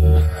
Thank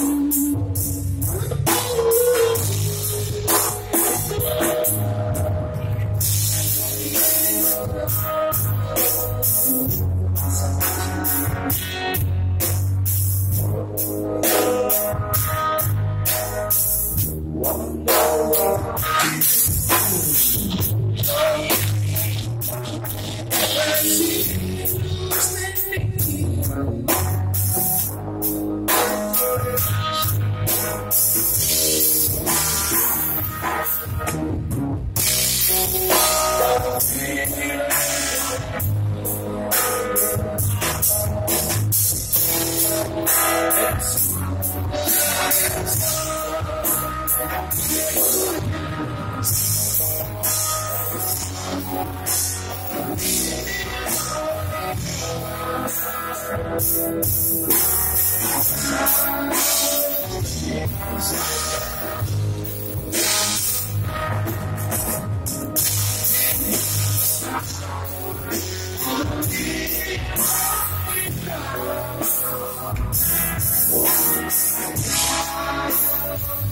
Thank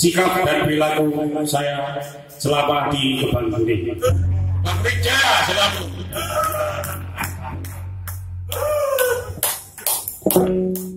sikap dan perilaku saya selama di Kebang Kuning. Bang Rija selalu.